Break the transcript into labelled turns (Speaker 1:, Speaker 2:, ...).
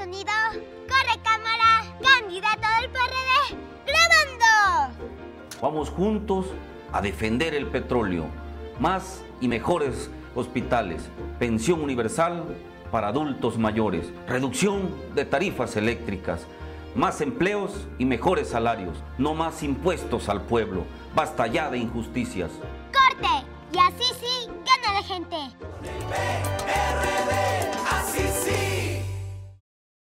Speaker 1: sonido. Corre cámara. Candidato del PRD. Grabando.
Speaker 2: Vamos juntos a defender el petróleo. Más y mejores hospitales. Pensión universal para adultos mayores. Reducción de tarifas eléctricas. Más empleos y mejores salarios. No más impuestos al pueblo. Basta ya de injusticias.
Speaker 1: Corte. Y así sí, gana la gente.